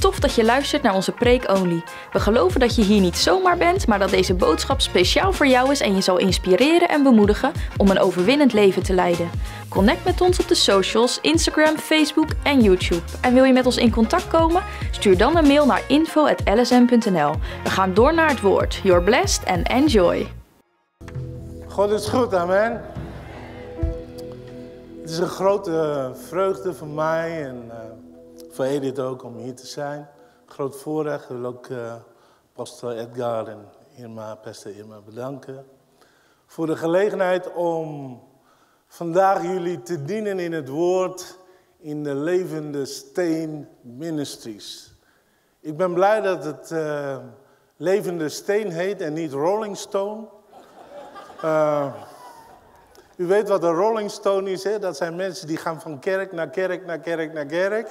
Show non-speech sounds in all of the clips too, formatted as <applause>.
Tof dat je luistert naar onze Preek Only. We geloven dat je hier niet zomaar bent, maar dat deze boodschap speciaal voor jou is en je zal inspireren en bemoedigen om een overwinnend leven te leiden. Connect met ons op de socials, Instagram, Facebook en YouTube. En wil je met ons in contact komen? Stuur dan een mail naar info.lsm.nl. We gaan door naar het woord. You're blessed and enjoy. God is goed, amen. Het is een grote vreugde voor mij en uh, voor Edith ook om hier te zijn. Groot voorrecht. Ik wil ook uh, pastor Edgar en Irma, pastor Irma bedanken. Voor de gelegenheid om vandaag jullie te dienen in het woord in de Levende Steen Ministries. Ik ben blij dat het uh, Levende Steen heet en niet Rolling Stone. Uh, u weet wat een Rolling Stone is, hè? dat zijn mensen die gaan van kerk naar kerk naar kerk naar kerk.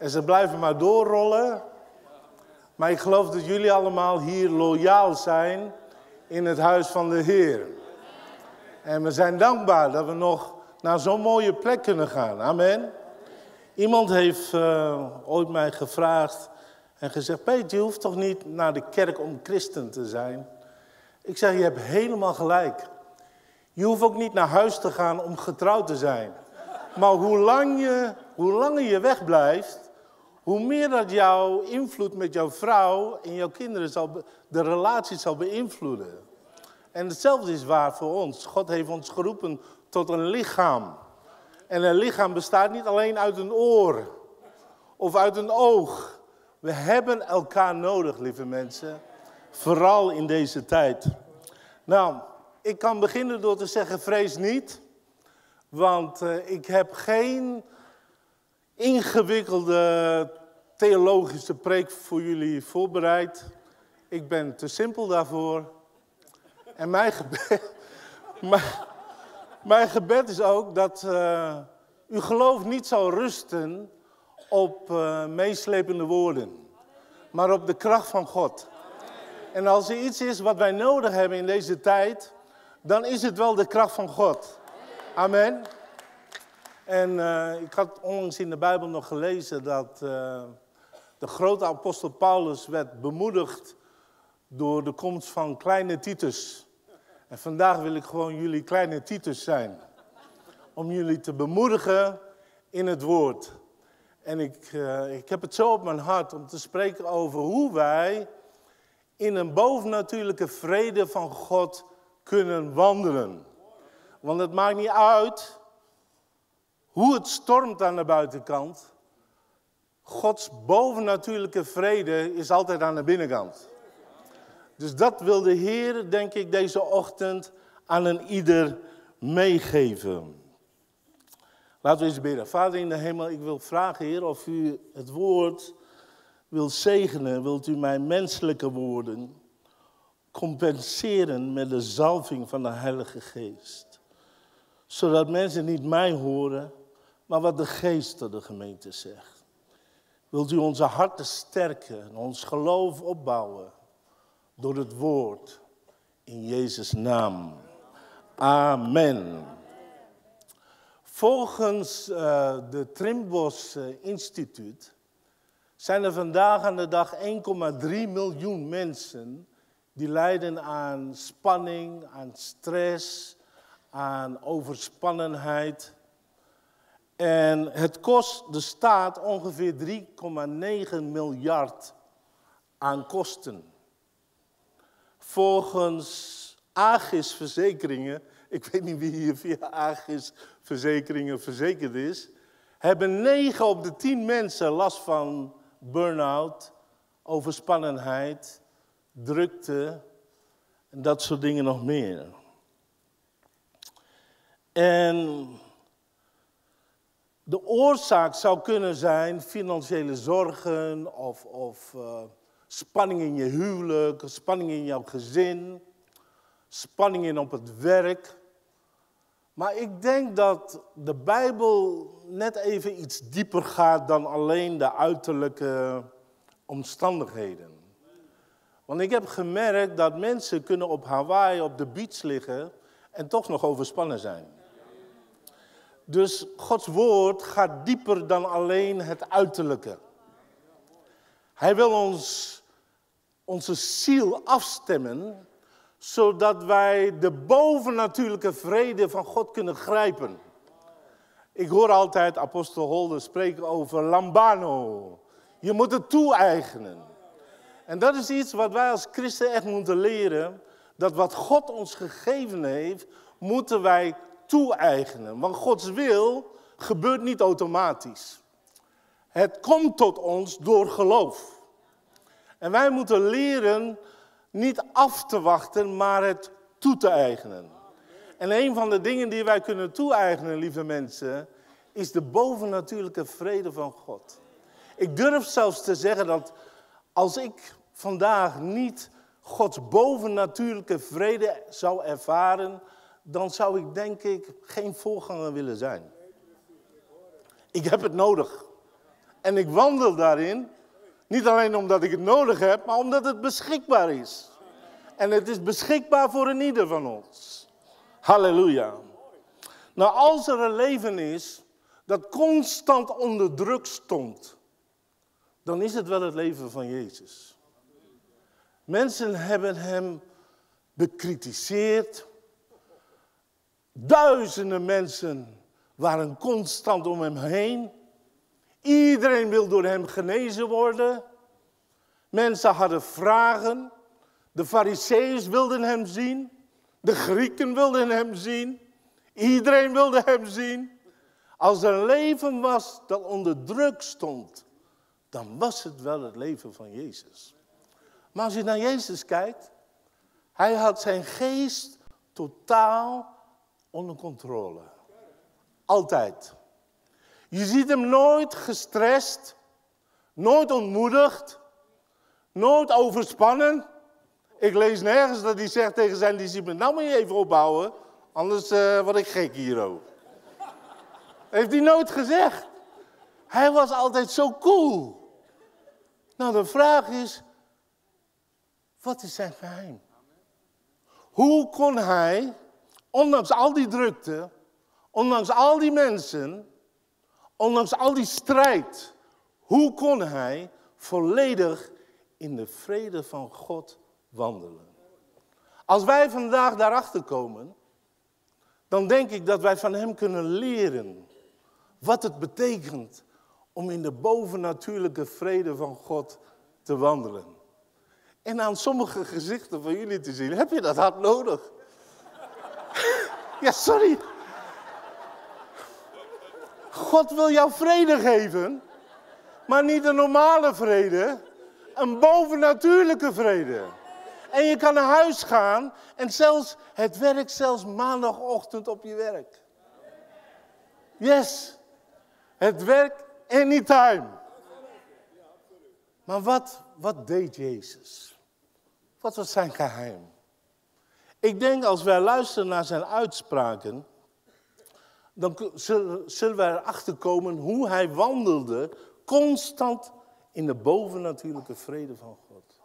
En ze blijven maar doorrollen. Maar ik geloof dat jullie allemaal hier loyaal zijn in het huis van de Heer. En we zijn dankbaar dat we nog naar zo'n mooie plek kunnen gaan. Amen. Iemand heeft uh, ooit mij gevraagd en gezegd: Peter, je hoeft toch niet naar de kerk om christen te zijn? Ik zeg: Je hebt helemaal gelijk. Je hoeft ook niet naar huis te gaan om getrouwd te zijn. Maar hoe, lang je, hoe langer je wegblijft, hoe meer dat jouw invloed met jouw vrouw en jouw kinderen zal, de relatie zal beïnvloeden. En hetzelfde is waar voor ons. God heeft ons geroepen tot een lichaam. En een lichaam bestaat niet alleen uit een oor of uit een oog. We hebben elkaar nodig, lieve mensen. Vooral in deze tijd. Nou, ik kan beginnen door te zeggen: vrees niet. Want uh, ik heb geen ingewikkelde theologische preek voor jullie voorbereid. Ik ben te simpel daarvoor. En mijn gebed, <laughs> mijn, mijn gebed is ook dat uh, uw geloof niet zal rusten op uh, meeslepende woorden, maar op de kracht van God. En als er iets is wat wij nodig hebben in deze tijd, dan is het wel de kracht van God. Amen. En uh, ik had onlangs in de Bijbel nog gelezen dat uh, de grote apostel Paulus werd bemoedigd door de komst van kleine Titus. En vandaag wil ik gewoon jullie kleine Titus zijn. Om jullie te bemoedigen in het woord. En ik, uh, ik heb het zo op mijn hart om te spreken over hoe wij in een bovennatuurlijke vrede van God kunnen wandelen. Want het maakt niet uit hoe het stormt aan de buitenkant. Gods bovennatuurlijke vrede is altijd aan de binnenkant. Dus dat wil de Heer, denk ik, deze ochtend aan een ieder meegeven. Laten we eens bidden. Vader in de hemel, ik wil vragen, Heer, of u het woord wilt zegenen. Wilt u mijn menselijke woorden compenseren met de zalving van de Heilige Geest. Zodat mensen niet mij horen, maar wat de Geest tot de gemeente zegt. Wilt u onze harten sterken en ons geloof opbouwen door het woord in Jezus' naam. Amen. Volgens uh, de Trimbos uh, Instituut zijn er vandaag aan de dag 1,3 miljoen mensen die lijden aan spanning, aan stress, aan overspannenheid. En het kost de staat ongeveer 3,9 miljard aan kosten. Volgens Agis Verzekeringen, ik weet niet wie hier via Agis Verzekeringen verzekerd is, hebben 9 op de 10 mensen last van burn-out, overspannenheid, drukte en dat soort dingen nog meer. En de oorzaak zou kunnen zijn financiële zorgen of, of uh, spanning in je huwelijk, spanning in jouw gezin, spanning in op het werk. Maar ik denk dat de Bijbel net even iets dieper gaat dan alleen de uiterlijke omstandigheden. Want ik heb gemerkt dat mensen kunnen op Hawaii op de beach liggen en toch nog overspannen zijn. Dus Gods woord gaat dieper dan alleen het uiterlijke. Hij wil ons, onze ziel afstemmen, zodat wij de bovennatuurlijke vrede van God kunnen grijpen. Ik hoor altijd apostel Holder spreken over lambano. Je moet het toe-eigenen. En dat is iets wat wij als christen echt moeten leren. Dat wat God ons gegeven heeft, moeten wij toe-eigenen. Want Gods wil gebeurt niet automatisch. Het komt tot ons door geloof. En wij moeten leren niet af te wachten, maar het toe te eigenen. En een van de dingen die wij kunnen toe-eigenen, lieve mensen, is de bovennatuurlijke vrede van God. Ik durf zelfs te zeggen dat als ik vandaag niet Gods bovennatuurlijke vrede zou ervaren, dan zou ik denk ik geen voorganger willen zijn. Ik heb het nodig. En ik wandel daarin, niet alleen omdat ik het nodig heb, maar omdat het beschikbaar is. En het is beschikbaar voor een ieder van ons. Halleluja. Nou, als er een leven is dat constant onder druk stond, dan is het wel het leven van Jezus. Mensen hebben hem bekritiseerd. Duizenden mensen waren constant om hem heen. Iedereen wil door hem genezen worden. Mensen hadden vragen. De Fariseeërs wilden hem zien. De Grieken wilden hem zien. Iedereen wilde hem zien. Als er een leven was dat onder druk stond, dan was het wel het leven van Jezus. Maar als je naar Jezus kijkt, hij had zijn geest totaal onder controle. Altijd. Je ziet hem nooit gestrest, nooit ontmoedigd, nooit overspannen. Ik lees nergens dat hij zegt tegen zijn discipelen, nou moet je even opbouwen, anders uh, word ik gek hier ook. <laughs> Heeft hij nooit gezegd. Hij was altijd zo cool. Nou, de vraag is, wat is zijn geheim? Hoe kon hij, ondanks al die drukte, ondanks al die mensen, ondanks al die strijd, hoe kon hij volledig in de vrede van God wandelen? Als wij vandaag daarachter komen, dan denk ik dat wij van hem kunnen leren wat het betekent om in de bovennatuurlijke vrede van God te wandelen. En aan sommige gezichten van jullie te zien, heb je dat hard nodig? Ja, sorry. God wil jou vrede geven, maar niet een normale vrede, een bovennatuurlijke vrede. En je kan naar huis gaan en zelfs het werk, zelfs maandagochtend op je werk. Yes, het werk anytime. Maar wat, wat deed Jezus? Wat was zijn geheim? Ik denk als wij luisteren naar zijn uitspraken, dan zullen wij erachter komen hoe hij wandelde constant in de bovennatuurlijke vrede van God.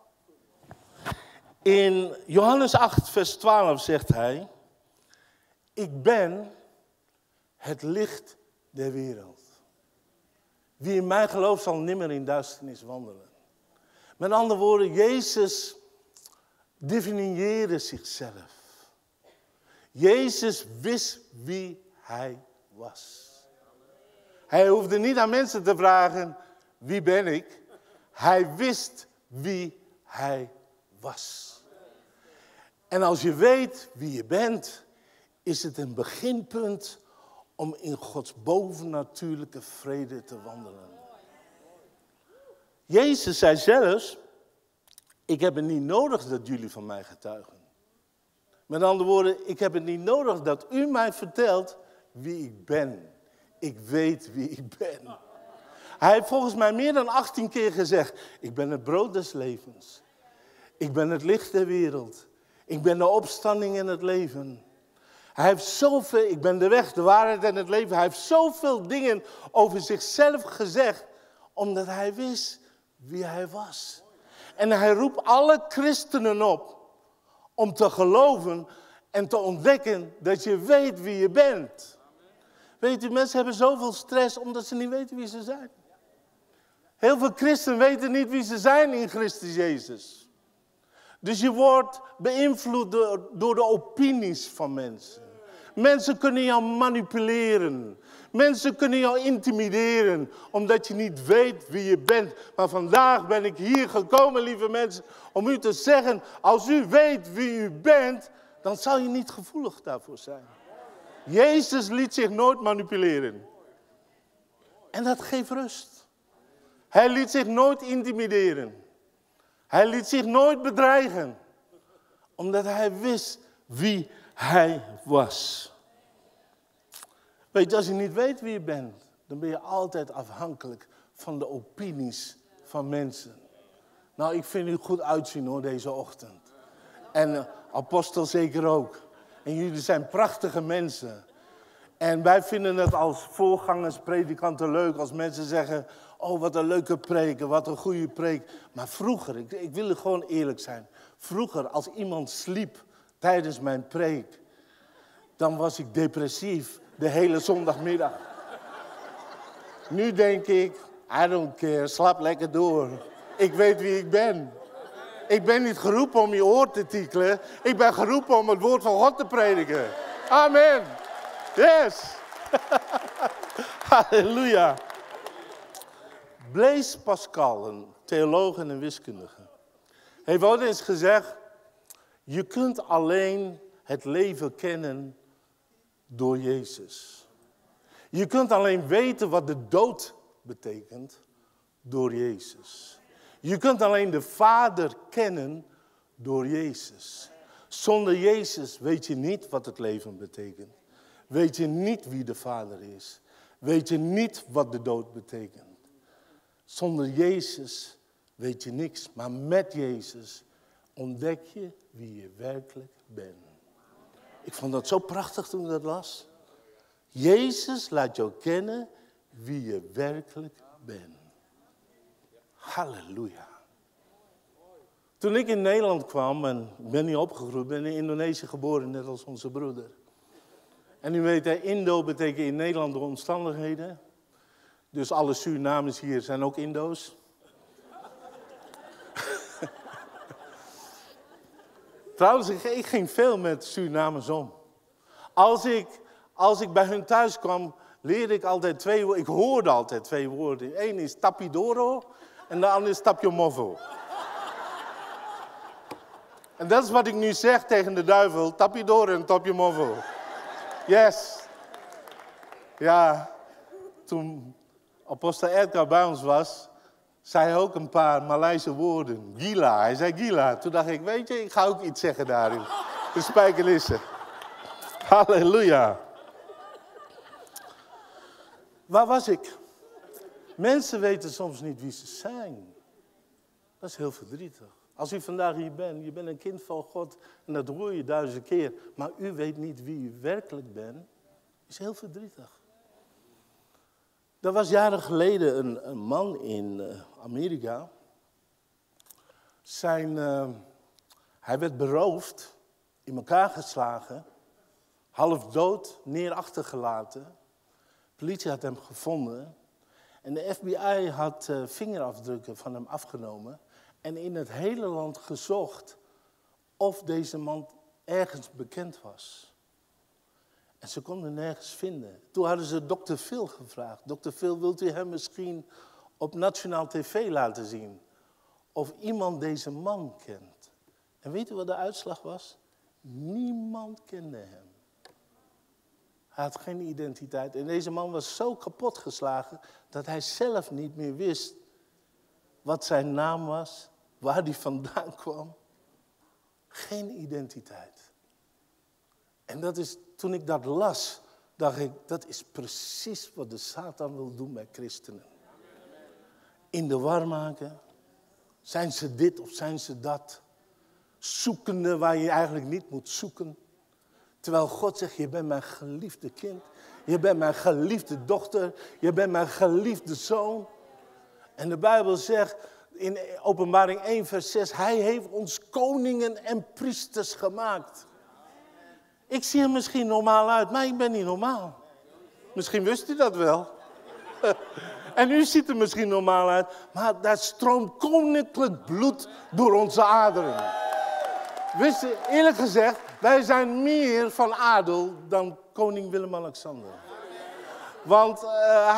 In Johannes 8, vers 12 zegt hij, ik ben het licht der wereld. Wie in mij gelooft zal nimmer in duisternis wandelen. Met andere woorden, Jezus definieerde zichzelf. Jezus wist wie hij was. Hij hoefde niet aan mensen te vragen, wie ben ik? Hij wist wie hij was. En als je weet wie je bent, is het een beginpunt om in Gods bovennatuurlijke vrede te wandelen. Jezus zei zelfs, ik heb het niet nodig dat jullie van mij getuigen. Met andere woorden, ik heb het niet nodig dat u mij vertelt wie ik ben. Ik weet wie ik ben. Hij heeft volgens mij meer dan 18 keer gezegd, ik ben het brood des levens. Ik ben het licht der wereld. Ik ben de opstanding in het leven. Hij heeft zoveel, ik ben de weg, de waarheid en het leven. Hij heeft zoveel dingen over zichzelf gezegd, omdat hij wist wie hij was. En hij roept alle christenen op om te geloven en te ontdekken dat je weet wie je bent. Weet u, mensen hebben zoveel stress omdat ze niet weten wie ze zijn. Heel veel christenen weten niet wie ze zijn in Christus Jezus. Dus je wordt beïnvloed door, door de opinies van mensen. Mensen kunnen jou manipuleren. Mensen kunnen jou intimideren, omdat je niet weet wie je bent. Maar vandaag ben ik hier gekomen, lieve mensen, om u te zeggen, als u weet wie u bent, dan zal je niet gevoelig daarvoor zijn. Jezus liet zich nooit manipuleren. En dat geeft rust. Hij liet zich nooit intimideren. Hij liet zich nooit bedreigen. Omdat hij wist wie hij was. Weet je, als je niet weet wie je bent, dan ben je altijd afhankelijk van de opinies van mensen. Nou, ik vind u goed uitzien hoor, deze ochtend. En uh, apostel zeker ook. En jullie zijn prachtige mensen. En wij vinden het als voorgangers, predikanten leuk als mensen zeggen... Oh, wat een leuke preken, wat een goede preek. Maar vroeger, ik, ik wil gewoon eerlijk zijn. Vroeger, als iemand sliep tijdens mijn preek, dan was ik depressief de hele zondagmiddag. Nu denk ik, I don't care, slaap lekker door. Ik weet wie ik ben. Ik ben niet geroepen om je oor te tiekelen. Ik ben geroepen om het woord van God te prediken. Amen. Yes. <laughs> Halleluja. Blaise Pascal, een theoloog en een wiskundige, heeft ooit eens gezegd: Je kunt alleen het leven kennen door Jezus. Je kunt alleen weten wat de dood betekent door Jezus. Je kunt alleen de Vader kennen door Jezus. Zonder Jezus weet je niet wat het leven betekent. Weet je niet wie de Vader is. Weet je niet wat de dood betekent. Zonder Jezus weet je niks. Maar met Jezus ontdek je wie je werkelijk bent. Ik vond dat zo prachtig toen ik dat las. Jezus laat jou kennen wie je werkelijk bent. Halleluja. Toen ik in Nederland kwam, en ik ben niet opgegroeid, ben in Indonesië geboren, net als onze broeder. En u weet, Indo betekent in Nederland de omstandigheden. Dus alle Surinamers hier zijn ook Indo's. Trouwens, ik, ging veel met Surinamers om. Als ik, als ik bij hun thuis kwam, leerde ik altijd twee woorden. Ik hoorde altijd twee woorden. Eén is tapidoro en de andere is tapiomovo. en dat is wat ik nu zeg tegen de duivel. Tapidoro en tapiomovo. Yes. Ja, toen apostel Edgar bij ons was, zei ook een paar Maleise woorden. Gila, hij zei gila. Toen dacht ik, weet je, ik ga ook iets zeggen daarin. De spijkelissen. Halleluja. Waar was ik? Mensen weten soms niet wie ze zijn. Dat is heel verdrietig. Als u vandaag hier bent, je bent een kind van God en dat hoor je duizend keer, maar u weet niet wie u werkelijk bent, is heel verdrietig. Er was jaren geleden een, een man in uh, Amerika. Zijn, uh, hij werd beroofd, in elkaar geslagen, half dood, neer achtergelaten. De politie had hem gevonden en de FBI had uh, vingerafdrukken van hem afgenomen en in het hele land gezocht of deze man ergens bekend was. En ze konden nergens vinden. Toen hadden ze dokter Phil gevraagd. Dokter Phil, wilt u hem misschien op nationaal tv laten zien? Of iemand deze man kent? En weet u wat de uitslag was? Niemand kende hem. Hij had geen identiteit. En deze man was zo kapot geslagen dat hij zelf niet meer wist wat zijn naam was, waar hij vandaan kwam. Geen identiteit. En dat is, toen ik dat las, dacht ik, dat is precies wat de Satan wil doen bij christenen. In de war maken. Zijn ze dit of zijn ze dat? Zoekende waar je eigenlijk niet moet zoeken. Terwijl God zegt, je bent mijn geliefde kind. Je bent mijn geliefde dochter. Je bent mijn geliefde zoon. En de Bijbel zegt in openbaring 1 vers 6, hij heeft ons koningen en priesters gemaakt. Ik zie er misschien normaal uit, maar ik ben niet normaal. Misschien wist u dat wel. <laughs> En u ziet er misschien normaal uit, maar daar stroomt koninklijk bloed door onze aderen. Wist eerlijk gezegd, wij zijn meer van adel dan koning Willem-Alexander. Want uh,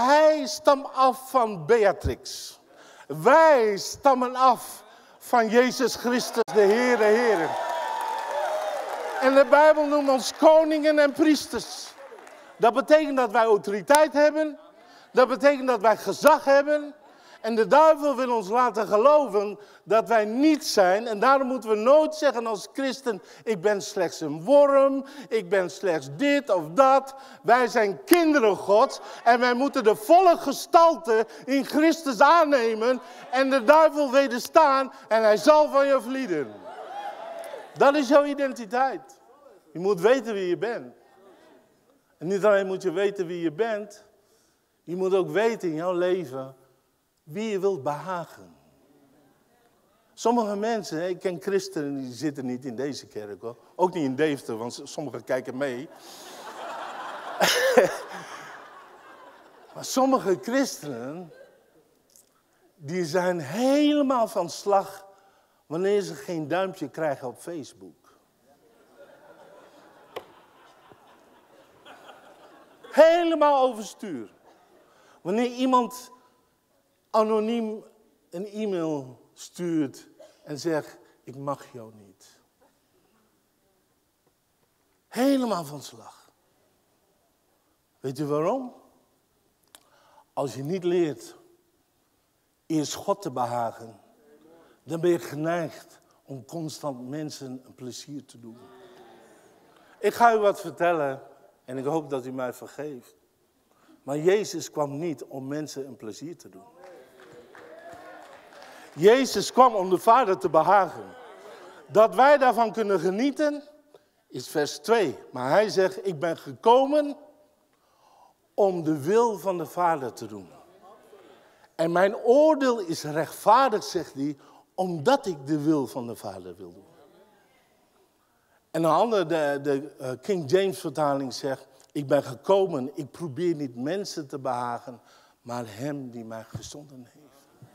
hij stamt af van Beatrix. Wij stammen af van Jezus Christus, de Heere Heere. En de Bijbel noemt ons koningen en priesters. Dat betekent dat wij autoriteit hebben. Dat betekent dat wij gezag hebben. En de duivel wil ons laten geloven dat wij niet zijn. En daarom moeten we nooit zeggen als christen, ik ben slechts een worm, ik ben slechts dit of dat. Wij zijn kinderen Gods en wij moeten de volle gestalte in Christus aannemen en de duivel wederstaan en hij zal van je vlieden. Dat is jouw identiteit. Je moet weten wie je bent. En niet alleen moet je weten wie je bent, je moet ook weten in jouw leven wie je wilt behagen. Sommige mensen, ik ken christenen die zitten niet in deze kerk hoor. Ook niet in Deventer, want sommigen kijken mee. <laughs> maar sommige christenen, die zijn helemaal van slag wanneer ze geen duimpje krijgen op Facebook. Helemaal overstuur. Wanneer iemand anoniem een e-mail stuurt en zegt, ik mag jou niet. Helemaal van slag. Weet u waarom? Als je niet leert eerst God te behagen, dan ben je geneigd om constant mensen een plezier te doen. Ik ga u wat vertellen en ik hoop dat u mij vergeeft. Maar Jezus kwam niet om mensen een plezier te doen. Jezus kwam om de Vader te behagen. Dat wij daarvan kunnen genieten, is vers 2. Maar hij zegt, ik ben gekomen om de wil van de Vader te doen. En mijn oordeel is rechtvaardig, zegt hij, omdat ik de wil van de Vader wil doen. En een andere, de, de uh, King James vertaling zegt, ik ben gekomen, ik probeer niet mensen te behagen, maar hem die mij gezonden heeft.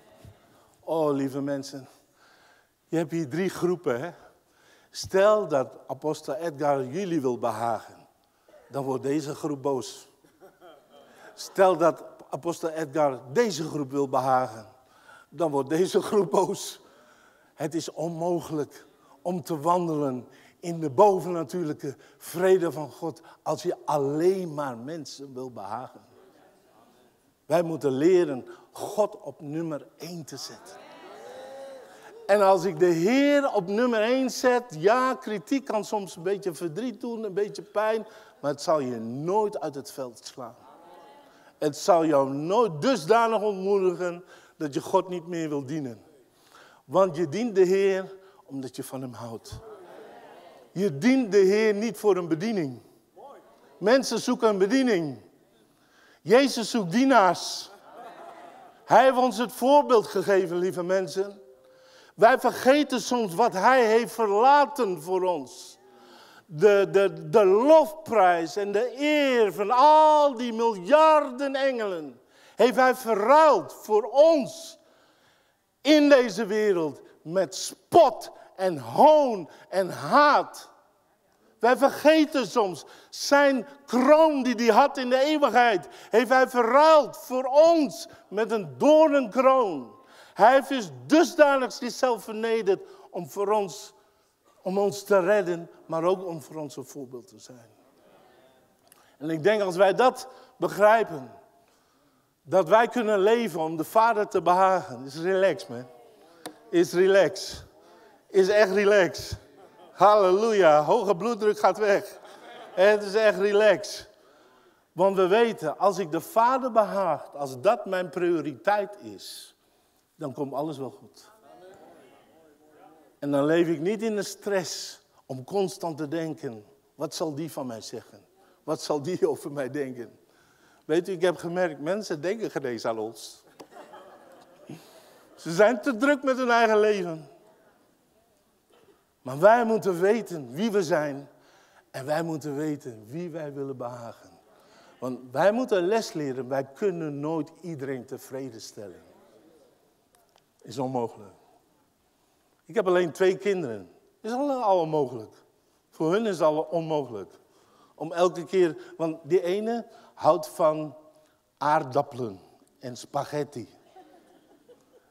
Oh, lieve mensen. Je hebt hier drie groepen. Hè? Stel dat apostel Edgar jullie wil behagen. Dan wordt deze groep boos. Stel dat apostel Edgar deze groep wil behagen. Dan wordt deze groep boos. Het is onmogelijk om te wandelen in de bovennatuurlijke vrede van God als je alleen maar mensen wil behagen. Wij moeten leren God op nummer 1 te zetten. En als ik de Heer op nummer 1 zet, ja, kritiek kan soms een beetje verdriet doen, een beetje pijn, maar het zal je nooit uit het veld slaan. Het zal jou nooit dusdanig ontmoedigen dat je God niet meer wil dienen. Want je dient de Heer omdat je van Hem houdt. Je dient de Heer niet voor een bediening. Mensen zoeken een bediening. Jezus zoekt dienaars. Hij heeft ons het voorbeeld gegeven, lieve mensen. Wij vergeten soms wat Hij heeft verlaten voor ons. De, de, de lofprijs en de eer van al die miljarden engelen heeft Hij verruild voor ons in deze wereld met spot en hoon en haat. Wij vergeten soms zijn kroon die hij had in de eeuwigheid. Heeft hij verruild voor ons met een doornenkroon. Hij heeft dus dusdanig zichzelf vernederd om voor ons, om ons te redden, maar ook om voor ons een voorbeeld te zijn. En ik denk als wij dat begrijpen, dat wij kunnen leven om de Vader te behagen, is relax man. Is relax. Is echt relax. Halleluja, hoge bloeddruk gaat weg. Het is echt relax. Want we weten, als ik de Vader behaag, als dat mijn prioriteit is, dan komt alles wel goed. En dan leef ik niet in de stress om constant te denken, wat zal die van mij zeggen? Wat zal die <laughs> over mij denken? Weet u, ik heb gemerkt, mensen denken geen eens aan ons. Ze zijn te druk met hun eigen leven. Maar wij moeten weten wie we zijn en wij moeten weten wie wij willen behagen. Want wij moeten les leren, wij kunnen nooit iedereen tevreden stellen. Is onmogelijk. Ik heb alleen twee kinderen. Is al, al onmogelijk. Voor hun is het al onmogelijk. Om elke keer, want die ene houdt van aardappelen en spaghetti.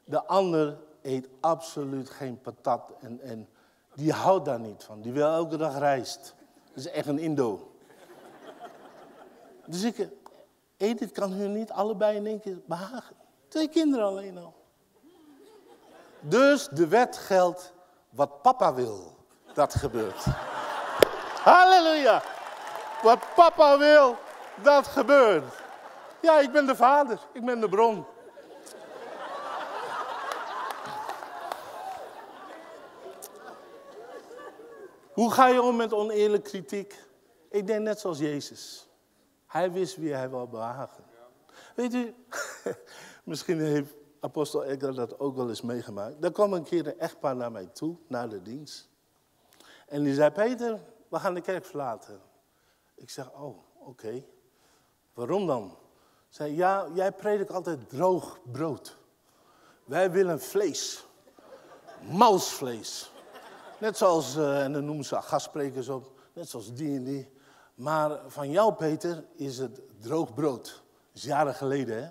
De ander eet absoluut geen patat en, en die houdt daar niet van. Die wil elke dag rijst. Dat is echt een Indo. Dus ik, Edith kan hun niet allebei in één keer behagen. Twee kinderen alleen al. Dus de wet geldt, wat papa wil, dat gebeurt. <laughs> Halleluja! Wat papa wil, dat gebeurt. Ja, ik ben de vader, ik ben de bron. Hoe ga je om met oneerlijke kritiek? Ik denk net zoals Jezus. Hij wist wie hij wil behagen. Weet u, <laughs> misschien heeft apostel Edgar dat ook wel eens meegemaakt. Er kwam een keer een echtpaar naar mij toe, naar de dienst. En die zei, Peter, we gaan de kerk verlaten. Ik zeg, oh, oké. Waarom dan? Zei, ja, jij predikt altijd droog brood. Wij willen vlees. Mausvlees. Net zoals, uh, en dan noemen ze gastsprekers op, net zoals die en die. Maar van jou, Peter, is het droog brood. Dat is jaren geleden, hè?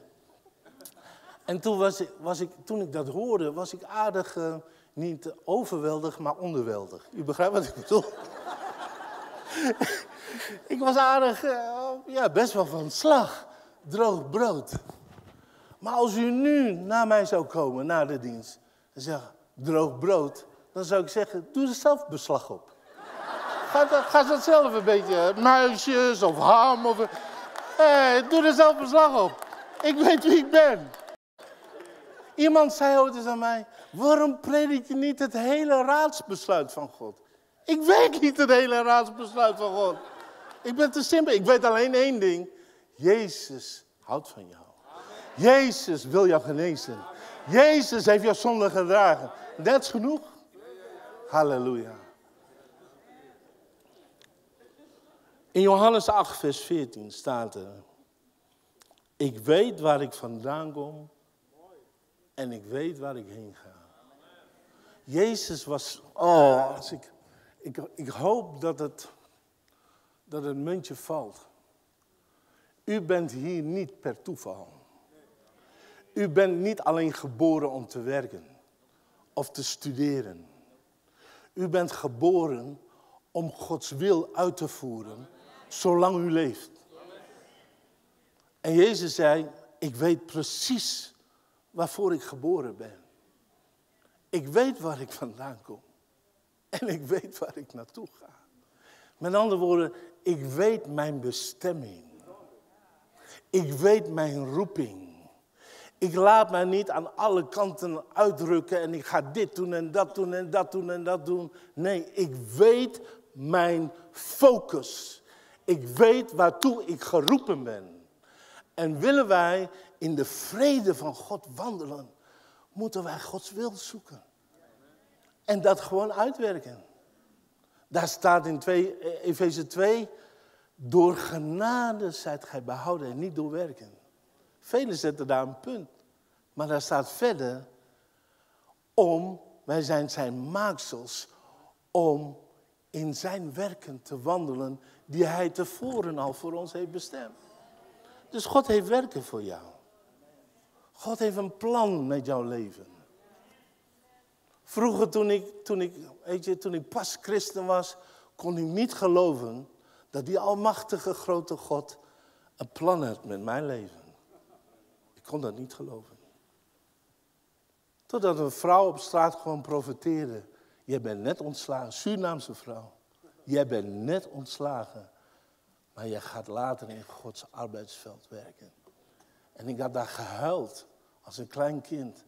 En toen, was ik, was ik, toen ik dat hoorde, was ik aardig, uh, niet overweldig, maar onderweldig. U begrijpt wat ik bedoel? Ik was aardig, uh, ja, best wel van slag. Droog brood. Maar als u nu naar mij zou komen, na de dienst, en zeggen, droog brood, dan zou ik zeggen, doe er zelf beslag op. Ga, ga dat zelf een beetje, muisjes of ham of... Doe er zelf beslag op. Ik weet wie ik ben. Iemand zei ooit eens aan mij, waarom predik je niet het hele raadsbesluit van God? Ik weet niet het hele raadsbesluit van God. Ik ben te simpel. Ik weet alleen één ding. Jezus houdt van jou. Jezus wil jou genezen. Jezus heeft jouw zonde gedragen. Dat is genoeg. Halleluja. In Johannes 8, vers 14 staat er: Ik weet waar ik vandaan kom en ik weet waar ik heen ga. Jezus was, oh, ik, ik hoop dat het, dat het muntje valt. U bent hier niet per toeval. U bent niet alleen geboren om te werken of te studeren. U bent geboren om Gods wil uit te voeren, zolang u leeft. En Jezus zei, ik weet precies waarvoor ik geboren ben. Ik weet waar ik vandaan kom. En ik weet waar ik naartoe ga. Met andere woorden, ik weet mijn bestemming. Ik weet mijn roeping. Ik laat mij niet aan alle kanten uitdrukken en ik ga dit doen en dat doen en dat doen en dat doen. Nee, ik weet mijn focus. Ik weet waartoe ik geroepen ben. En willen wij in de vrede van God wandelen, moeten wij Gods wil zoeken. En dat gewoon uitwerken. Daar staat in 2, Efeze 2, door genade zijt gij behouden en niet door werken. Velen zetten daar een punt. Maar daar staat verder, om, wij zijn zijn maaksels, om in zijn werken te wandelen die hij tevoren al voor ons heeft bestemd. Dus God heeft werken voor jou. God heeft een plan met jouw leven. Vroeger toen ik, toen ik, weet je, toen ik pas christen was, kon ik niet geloven dat die almachtige grote God een plan had met mijn leven. Ik kon dat niet geloven. Totdat een vrouw op straat gewoon profeteerde. Jij bent net ontslagen, Surinaamse vrouw. Jij bent net ontslagen, maar jij gaat later in Gods arbeidsveld werken. En ik had daar gehuild als een klein kind,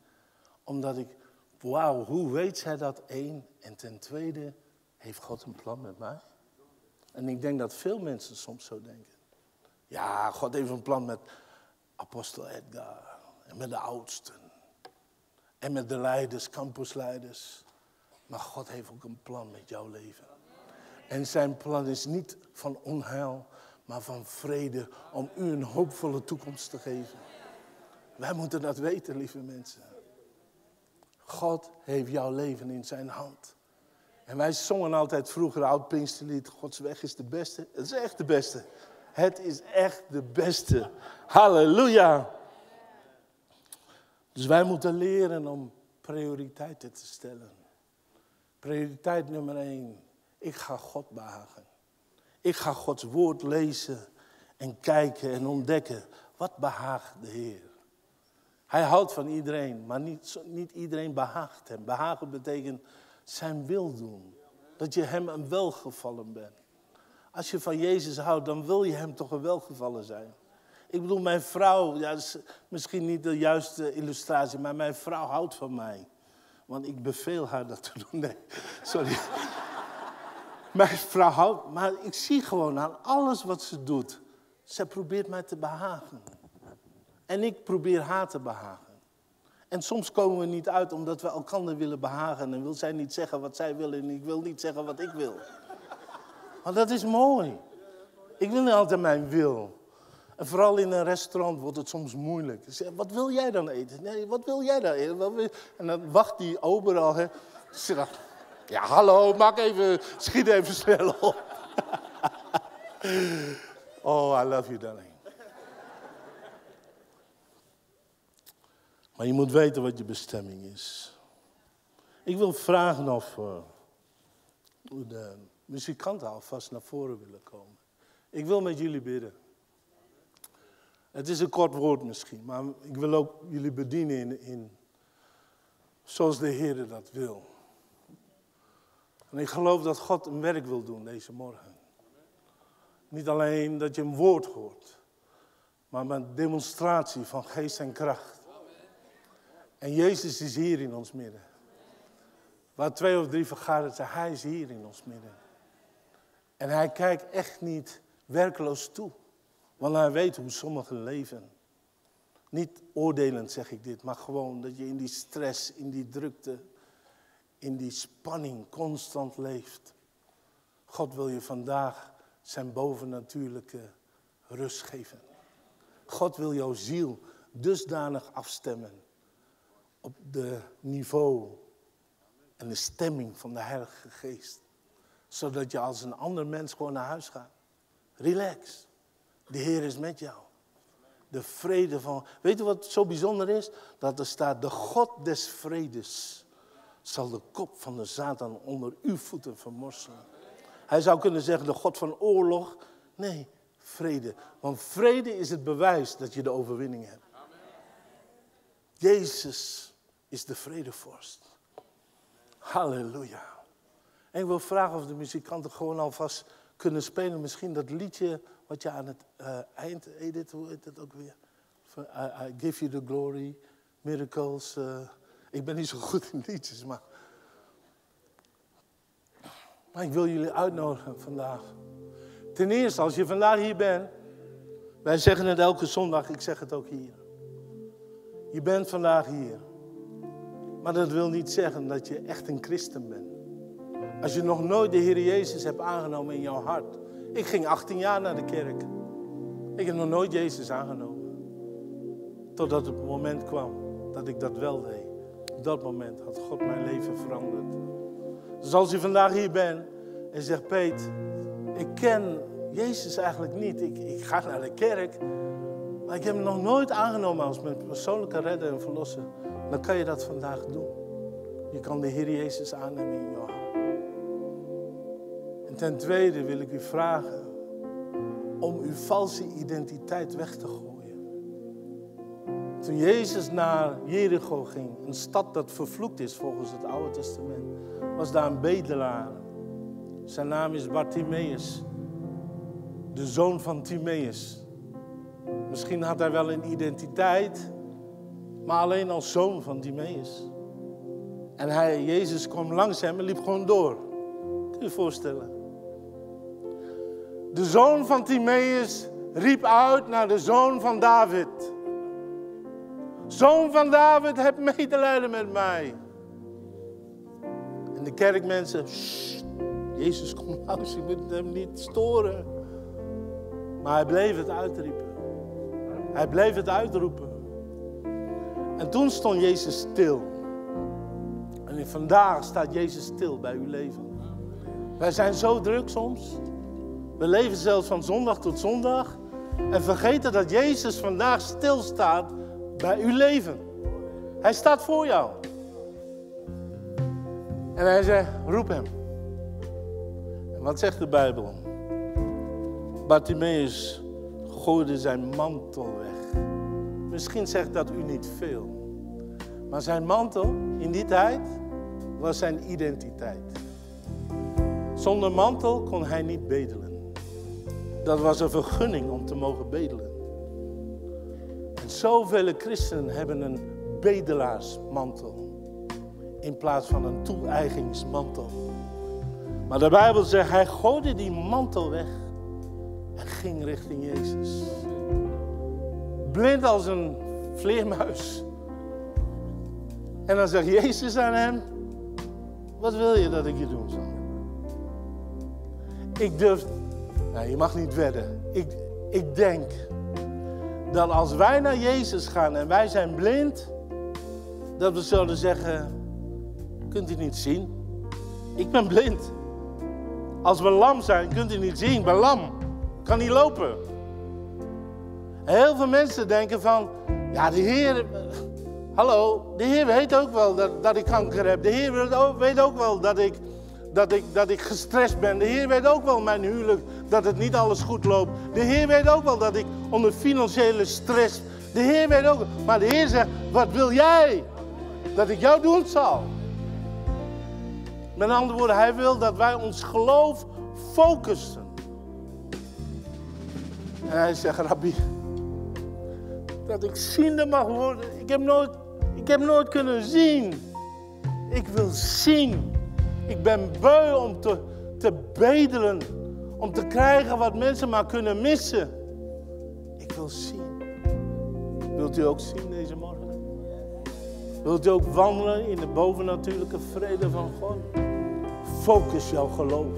omdat ik, wauw, hoe weet zij dat één? En ten tweede, heeft God een plan met mij? En ik denk dat veel mensen soms zo denken. Ja, God heeft een plan met apostel Edgar en met de oudsten. En met de leiders, campusleiders. Maar God heeft ook een plan met jouw leven. En zijn plan is niet van onheil, maar van vrede om u een hoopvolle toekomst te geven. Wij moeten dat weten, lieve mensen. God heeft jouw leven in zijn hand. En wij zongen altijd vroeger oud Pinksterlied, Gods weg is de beste. Het is echt de beste. Het is echt de beste. Halleluja. Dus wij moeten leren om prioriteiten te stellen. Prioriteit nummer één. Ik ga God behagen. Ik ga Gods woord lezen en kijken en ontdekken. Wat behaagt de Heer? Hij houdt van iedereen, maar niet, niet iedereen behaagt hem. Behagen betekent zijn wil doen. Dat je hem een welgevallen bent. Als je van Jezus houdt, dan wil je hem toch een welgevallen zijn. Ik bedoel, mijn vrouw, ja, is misschien niet de juiste illustratie, maar mijn vrouw houdt van mij. Want ik beveel haar dat te doen. <laughs> Nee, sorry. <laughs> mijn vrouw houdt, maar ik zie gewoon aan alles wat ze doet. Ze probeert mij te behagen. En ik probeer haar te behagen. En soms komen we niet uit omdat we elkaar willen behagen. En wil zij niet zeggen wat zij wil en ik wil niet zeggen wat ik wil. Maar dat is mooi. Ik wil niet altijd mijn wil. En vooral in een restaurant wordt het soms moeilijk. Zeg, wat wil jij dan eten? Nee, wat wil jij dan eten? En dan wacht die ober al. Hè. Ja, hallo, maak even, schiet even snel op. <laughs> oh, I love you, darling. Maar je moet weten wat je bestemming is. Ik wil vragen of uh, de muzikanten alvast naar voren willen komen. Ik wil met jullie bidden. Het is een kort woord misschien, maar ik wil ook jullie bedienen in, in zoals de Heer dat wil. En ik geloof dat God een werk wil doen deze morgen. Niet alleen dat je een woord hoort, maar met demonstratie van geest en kracht. En Jezus is hier in ons midden. Waar twee of drie vergaderd zijn, Hij is hier in ons midden. En Hij kijkt echt niet werkeloos toe. Want Hij weet hoe sommigen leven. Niet oordelend zeg ik dit, maar gewoon dat je in die stress, in die drukte, in die spanning constant leeft. God wil je vandaag zijn bovennatuurlijke rust geven. God wil jouw ziel dusdanig afstemmen op de niveau en de stemming van de Heilige Geest. Zodat je als een ander mens gewoon naar huis gaat. Relax. De Heer is met jou. De vrede van. Weet je wat zo bijzonder is? Dat er staat: de God des vredes zal de kop van de Satan onder uw voeten vermorselen. Hij zou kunnen zeggen: de God van oorlog. Nee, vrede. Want vrede is het bewijs dat je de overwinning hebt. Jezus is de vredevorst. Halleluja. En ik wil vragen of de muzikanten gewoon alvast kunnen spelen. Misschien dat liedje wat je aan het uh, eind, Edith, hoe heet het ook weer? I, give you the glory, miracles. Uh, ik ben niet zo goed in liedjes, maar... Maar ik wil jullie uitnodigen vandaag. Ten eerste, als je vandaag hier bent... Wij zeggen het elke zondag, ik zeg het ook hier. Je bent vandaag hier. Maar dat wil niet zeggen dat je echt een christen bent. Als je nog nooit de Heer Jezus hebt aangenomen in jouw hart. Ik ging 18 jaar naar de kerk. Ik heb nog nooit Jezus aangenomen. Totdat het moment kwam dat ik dat wel deed. Op dat moment had God mijn leven veranderd. Dus als je vandaag hier bent en zegt, Peet, ik ken Jezus eigenlijk niet. Ik, ik ga naar de kerk, maar ik heb hem nog nooit aangenomen als mijn persoonlijke redder en verlosser dan kan je dat vandaag doen. Je kan de Heer Jezus aannemen in je. En ten tweede wil ik u vragen om uw valse identiteit weg te gooien. Toen Jezus naar Jericho ging, een stad dat vervloekt is volgens het Oude Testament, was daar een bedelaar. Zijn naam is Bartimaeus, de zoon van Timaeus. Misschien had hij wel een identiteit, maar alleen als zoon van Timaeus. En hij, Jezus kwam langs hem en liep gewoon door. Kun je je voorstellen? De zoon van Timaeus riep uit naar de zoon van David. Zoon van David, heb medelijden met mij. En de kerkmensen, Jezus, kom langs, je moet hem niet storen. Maar hij bleef het uitriepen. Hij bleef het uitroepen. En toen stond Jezus stil. En vandaag staat Jezus stil bij uw leven. Wij zijn zo druk soms. We leven zelfs van zondag tot zondag. En vergeten dat Jezus vandaag stilstaat bij uw leven. Hij staat voor jou. En hij zegt, roep hem. En wat zegt de Bijbel? Bartimaeus gooide zijn mantel weg. Misschien zegt dat u niet veel. Maar zijn mantel in die tijd was zijn identiteit. Zonder mantel kon hij niet bedelen. Dat was een vergunning om te mogen bedelen. En zoveel christenen hebben een bedelaarsmantel in plaats van een toe-eigensmantel. Maar de Bijbel zegt, hij gooide die mantel weg en ging richting Jezus. Blind als een vleermuis. En dan zegt Jezus aan hem, wat wil je dat ik je doen zal? Ik durf, je mag niet wedden. Ik, ik denk dat als wij naar Jezus gaan en wij zijn blind, dat we zullen zeggen, kunt u niet zien? Ik ben blind. Als we lam zijn, kunt u niet zien, ik ben lam. Kan niet lopen. heel veel mensen denken van, ja de Heer, hallo, de Heer weet ook wel dat, dat ik kanker heb. De Heer weet ook wel dat ik dat ik, dat ik gestrest ben. De Heer weet ook wel mijn huwelijk, dat het niet alles goed loopt. De Heer weet ook wel dat ik onder financiële stress. De Heer weet ook. Maar de Heer zegt: Wat wil jij dat ik jou doen zal? Met andere woorden, Hij wil dat wij ons geloof focussen. En hij zegt: Rabbi, dat ik ziende mag worden. Ik heb nooit, ik heb nooit kunnen zien. Ik wil zien. Ik ben beu om te, te bedelen, om te krijgen wat mensen maar kunnen missen. Ik wil zien. Wilt u ook zien deze morgen? Wilt u ook wandelen in de bovennatuurlijke vrede van God? Focus jouw geloof.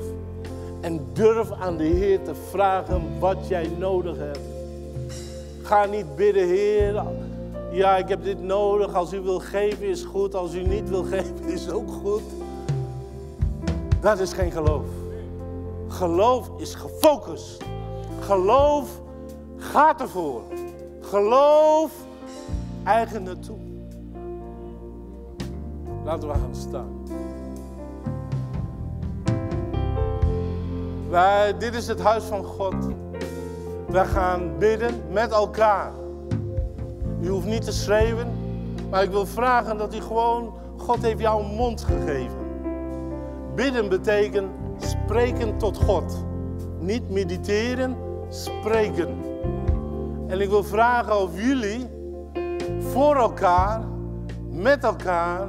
En durf aan de Heer te vragen wat jij nodig hebt. Ga niet bidden, Heer. Ja, ik heb dit nodig. Als u wil geven is goed. Als u niet wil <laughs> geven is ook goed. Dat is geen geloof. Geloof is gefocust. Geloof gaat ervoor. Geloof eigen naartoe. Laten we gaan staan. Wij, dit is het huis van God. Wij gaan bidden met elkaar. U hoeft niet te schreeuwen, maar ik wil vragen dat u gewoon, God heeft jou een mond gegeven. Bidden betekent spreken tot God. Niet mediteren, spreken. En ik wil vragen of jullie voor elkaar, met elkaar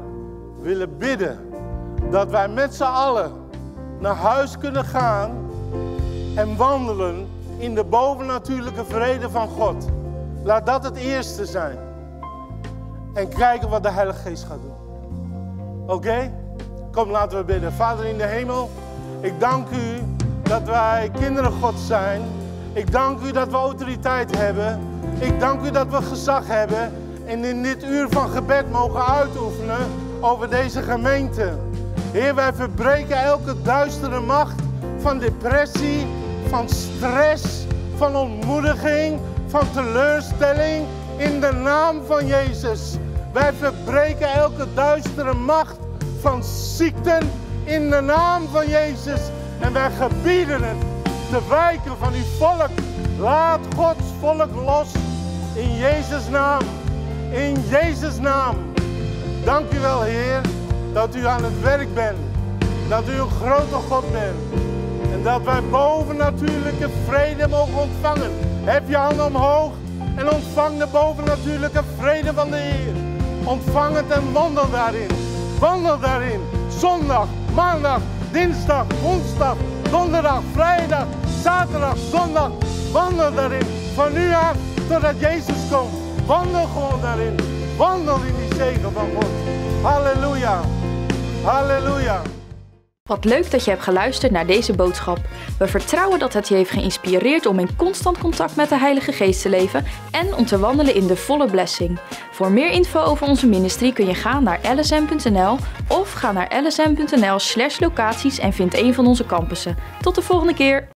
willen bidden. Dat wij met z'n allen naar huis kunnen gaan en wandelen in de bovennatuurlijke vrede van God. Laat dat het eerste zijn. En kijken wat de Heilige Geest gaat doen. Oké? Kom, laten we bidden. Vader in de hemel, ik dank u dat wij kinderen God zijn. Ik dank u dat we autoriteit hebben. Ik dank u dat we gezag hebben. En in dit uur van gebed mogen uitoefenen over deze gemeente. Heer, wij verbreken elke duistere macht van depressie, van stress, van ontmoediging, van teleurstelling. In de naam van Jezus. Wij verbreken elke duistere macht van ziekten in de naam van Jezus. En wij gebieden het te wijken van uw volk. Laat Gods volk los in Jezus' naam. In Jezus' naam. Dank u wel, Heer, dat u aan het werk bent. Dat u een grote God bent. En dat wij bovennatuurlijke vrede mogen ontvangen. Heb je handen omhoog en ontvang de bovennatuurlijke vrede van de Heer. Ontvang het en wandel daarin. Wandel daarin. Zondag, maandag, dinsdag, woensdag, donderdag, vrijdag, zaterdag, zondag. Wandel daarin. Van nu aan totdat Jezus komt. Wandel gewoon daarin. Wandel in die zegen van God. Halleluja. Halleluja. Wat leuk dat je hebt geluisterd naar deze boodschap. We vertrouwen dat het je heeft geïnspireerd om in constant contact met de Heilige Geest te leven en om te wandelen in de volle blessing. Voor meer info over onze ministry kun je gaan naar lsm.nl of ga naar lsm.nl/locaties en vind een van onze campussen. Tot de volgende keer.